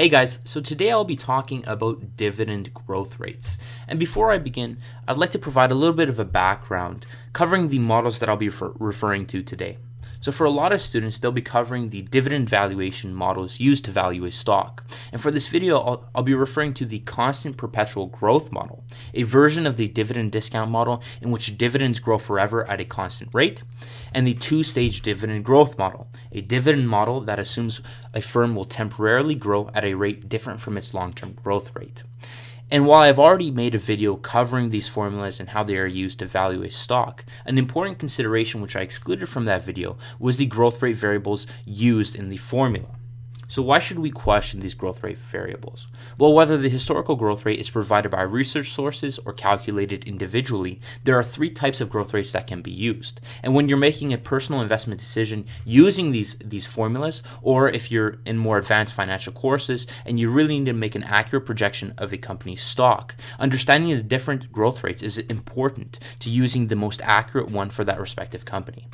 Hey guys, so today I'll be talking about dividend growth rates. And before I begin, I'd like to provide a little bit of a background covering the models that I'll be refer referring to today. So for a lot of students, they'll be covering the dividend valuation models used to value a stock. And for this video, I'll, I'll, be referring to the constant perpetual growth model, a version of the dividend discount model in which dividends grow forever at a constant rate, and the two-stage dividend growth model, a dividend model that assumes a firm will temporarily grow at a rate different from its long-term growth rate. And while I've already made a video covering these formulas and how they are used to value a stock, an important consideration which I excluded from that video was the growth rate variables used in the formula. So why should we question these growth rate variables? Well, whether the historical growth rate is provided by research sources or calculated individually, there are three types of growth rates that can be used. And when you're making a personal investment decision using these, these formulas, or if you're in more advanced financial courses and you really need to make an accurate projection of a company's stock, understanding the different growth rates is important to using the most accurate one for that respective company.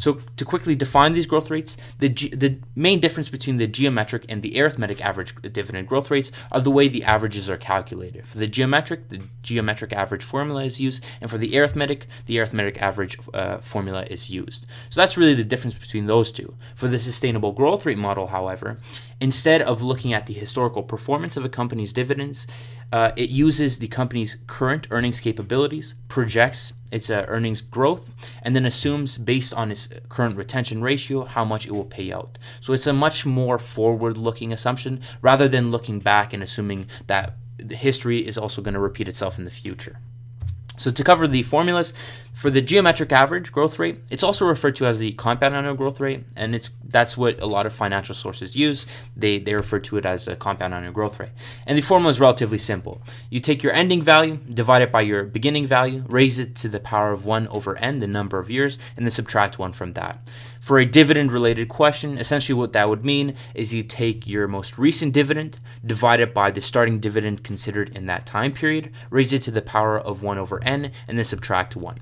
So to quickly define these growth rates, the, the main difference between the geometric and the arithmetic average dividend growth rates are the way the averages are calculated. For the geometric, the geometric average formula is used, and for the arithmetic, the arithmetic average uh, formula is used. So that's really the difference between those two. For the sustainable growth rate model, however, instead of looking at the historical performance of a company's dividends, uh, it uses the company's current earnings capabilities, projects its uh, earnings growth, and then assumes based on its current retention ratio how much it will pay out. So it's a much more forward looking assumption rather than looking back and assuming that the history is also going to repeat itself in the future. So to cover the formulas, for the geometric average growth rate, it's also referred to as the compound annual growth rate, and it's that's what a lot of financial sources use. They, they refer to it as a compound annual growth rate. And the formula is relatively simple. You take your ending value, divide it by your beginning value, raise it to the power of 1 over n, the number of years, and then subtract 1 from that. For a dividend related question, essentially what that would mean is you take your most recent dividend, divide it by the starting dividend considered in that time period, raise it to the power of 1 over n, and then subtract 1.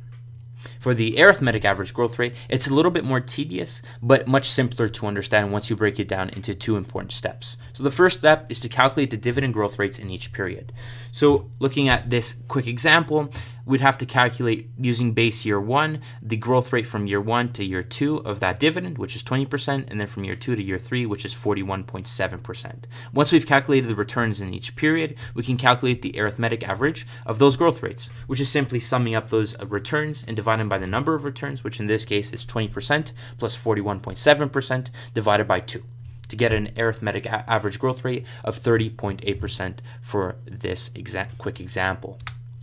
For the arithmetic average growth rate, it's a little bit more tedious, but much simpler to understand once you break it down into two important steps. So the first step is to calculate the dividend growth rates in each period. So looking at this quick example, we'd have to calculate using base year one, the growth rate from year one to year two of that dividend, which is 20%, and then from year two to year three, which is 41.7%. Once we've calculated the returns in each period, we can calculate the arithmetic average of those growth rates, which is simply summing up those uh, returns and dividing by the number of returns, which in this case is 20% plus 41.7% divided by 2 to get an arithmetic average growth rate of 30.8% for this exa quick example.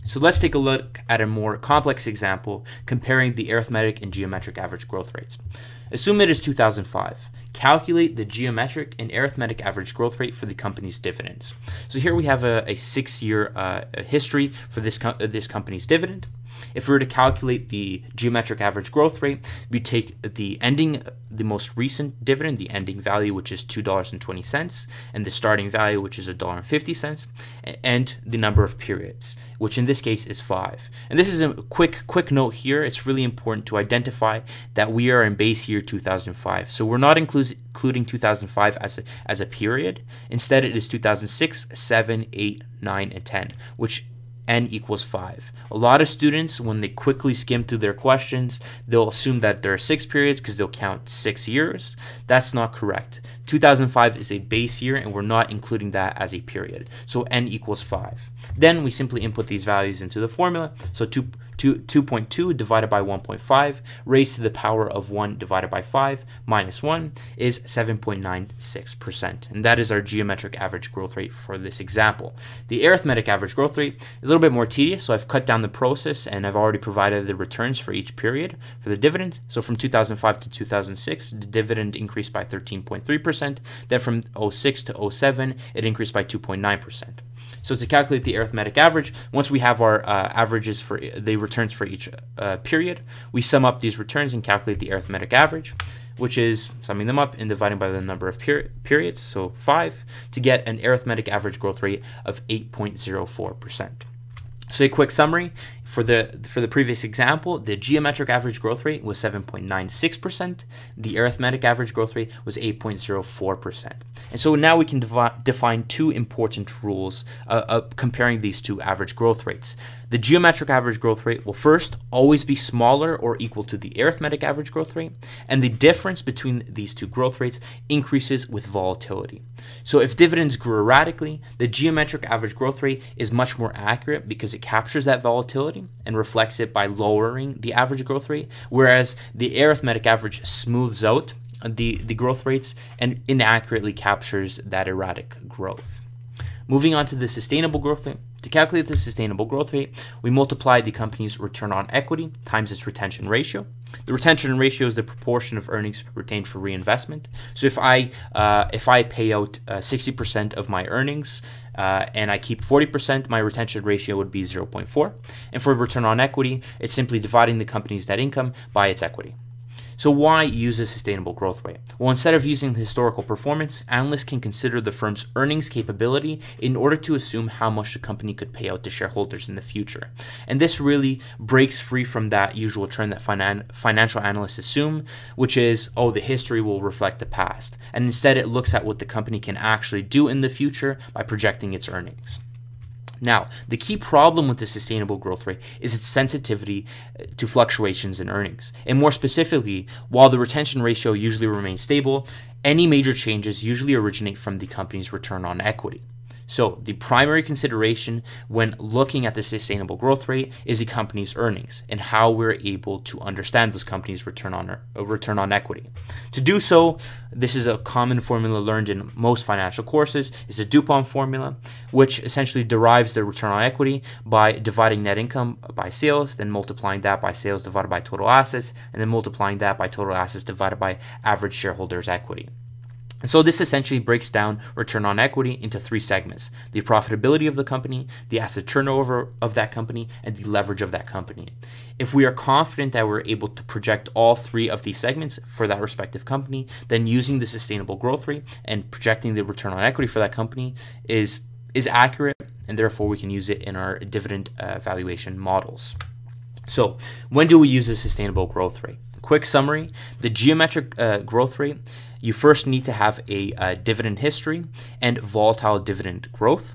So let's take a look at a more complex example comparing the arithmetic and geometric average growth rates. Assume it is 2005. Calculate the geometric and arithmetic average growth rate for the company's dividends. So here we have a, a six-year uh, history for this, co this company's dividend. If we were to calculate the geometric average growth rate, we take the ending, the most recent dividend, the ending value, which is $2.20, and the starting value, which is $1.50, and the number of periods, which in this case is five. And this is a quick, quick note here. It's really important to identify that we are in base year 2005. So we're not including 2005 as a, as a period. Instead, it is 2006, 7, 8, 9, and 10, which n equals 5. A lot of students, when they quickly skim through their questions, they'll assume that there are six periods because they'll count six years. That's not correct. 2005 is a base year and we're not including that as a period. So n equals 5. Then we simply input these values into the formula. So 2, 2.2 divided by 1.5 raised to the power of 1 divided by 5 minus 1 is 7.96%. And that is our geometric average growth rate for this example. The arithmetic average growth rate is a little bit more tedious, so I've cut down the process and I've already provided the returns for each period for the dividend. So from 2005 to 2006, the dividend increased by 13.3%. Then from 06 to 07, it increased by 2.9%. So to calculate the arithmetic average, once we have our uh, averages for the returns for each uh, period, we sum up these returns and calculate the arithmetic average, which is summing them up and dividing by the number of peri periods, so 5, to get an arithmetic average growth rate of 8.04%. So a quick summary, For the for the previous example, the geometric average growth rate was 7.96%. The arithmetic average growth rate was 8.04%. And so now we can devi- define two important rules uh, uh, comparing these two average growth rates. The geometric average growth rate will first always be smaller or equal to the arithmetic average growth rate, and the difference between these two growth rates increases with volatility. So if dividends grew erratically, the geometric average growth rate is much more accurate because it captures that volatility and reflects it by lowering the average growth rate, whereas the arithmetic average smooths out the, the growth rates and inaccurately captures that erratic growth. Moving on to the sustainable growth rate. To calculate the sustainable growth rate, we multiply the company's return on equity times its retention ratio. The retention ratio is the proportion of earnings retained for reinvestment. So if I uh, if I pay out uh, 60% of my earnings uh, and I keep 40%, my retention ratio would be 0.4. And for return on equity, it's simply dividing the company's net income by its equity. So why use a sustainable growth rate? Well, instead of using the historical performance, analysts can consider the firm's earnings capability in order to assume how much the company could pay out to shareholders in the future. And this really breaks free from that usual trend that finan- financial analysts assume, which is, oh, the history will reflect the past. And instead, it looks at what the company can actually do in the future by projecting its earnings. Now, the key problem with the sustainable growth rate is its sensitivity uh, to fluctuations in earnings. And more specifically, while the retention ratio usually remains stable, any major changes usually originate from the company's return on equity. So, the primary consideration when looking at the sustainable growth rate is the company's earnings and how we're able to understand those companies' return on uh, return on equity. To do so, this is a common formula learned in most financial courses. Is a Dupont formula, which essentially derives the return on equity by dividing net income by sales, then multiplying that by sales divided by total assets, and then multiplying that by total assets divided by average shareholders' equity. And so this essentially breaks down return on equity into three segments the profitability of the company, the asset turnover of that company, and the leverage of that company. If we are confident that we're able to project all three of these segments for that respective company, then using the sustainable growth rate and projecting the return on equity for that company is, is accurate, and therefore we can use it in our dividend uh, valuation models. So, when do we use the sustainable growth rate? Quick summary the geometric uh, growth rate you first need to have a uh, dividend history and volatile dividend growth.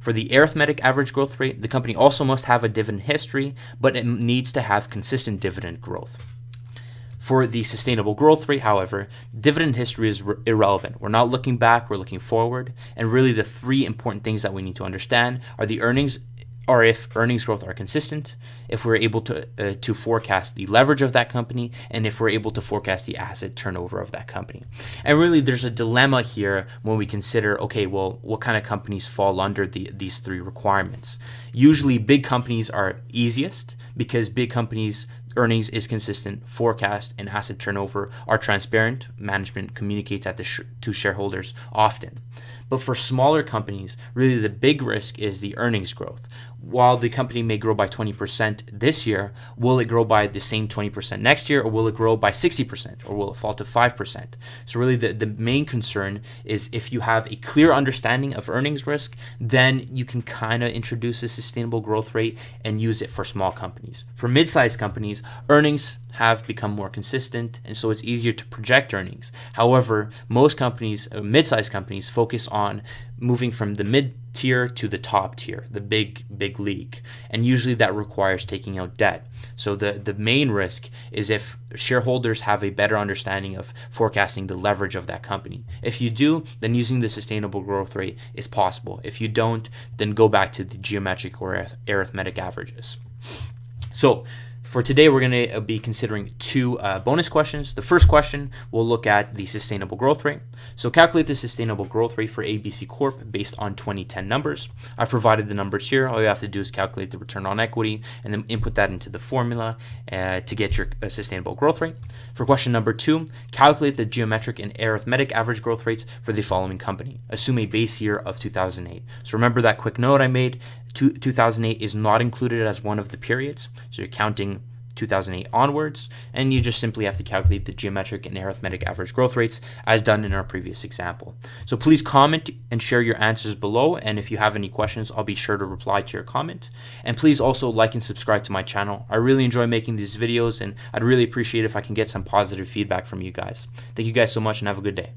For the arithmetic average growth rate, the company also must have a dividend history, but it needs to have consistent dividend growth. For the sustainable growth rate, however, dividend history is irrelevant. We're not looking back, we're looking forward. And really, the three important things that we need to understand are the earnings or if earnings growth are consistent, if we're able to uh, to forecast the leverage of that company, and if we're able to forecast the asset turnover of that company. And really, there's a dilemma here when we consider, okay, well, what kind of companies fall under the, these three requirements? Usually, big companies are easiest because big companies earnings is consistent, forecast and asset turnover are transparent. Management communicates that to shareholders often. But for smaller companies, really the big risk is the earnings growth. While the company may grow by 20% this year, will it grow by the same 20% next year, or will it grow by 60%, or will it fall to 5%? So, really, the, the main concern is if you have a clear understanding of earnings risk, then you can kind of introduce a sustainable growth rate and use it for small companies. For mid sized companies, earnings have become more consistent, and so it's easier to project earnings. However, most companies, uh, mid-sized companies, focus on moving from the mid tier to the top tier, the big big league, and usually that requires taking out debt. So the the main risk is if shareholders have a better understanding of forecasting the leverage of that company. If you do, then using the sustainable growth rate is possible. If you don't, then go back to the geometric or arithmetic averages. So for today, we're going to uh, be considering two uh, bonus questions. The first question, we'll look at the sustainable growth rate. So calculate the sustainable growth rate for ABC Corp based on 2010 numbers. I've provided the numbers here. All you have to do is calculate the return on equity and then input that into the formula uh, to get your uh, sustainable growth rate. For question number two, calculate the geometric and arithmetic average growth rates for the following company. Assume a base year of 2008. So remember that quick note I made. 2008 is not included as one of the periods. So you're counting 2008 onwards, and you just simply have to calculate the geometric and arithmetic average growth rates as done in our previous example. So please comment and share your answers below, and if you have any questions, I'll be sure to reply to your comment. And please also like and subscribe to my channel. I really enjoy making these videos, and I'd really appreciate if I can get some positive feedback from you guys. Thank you guys so much, and have a good day.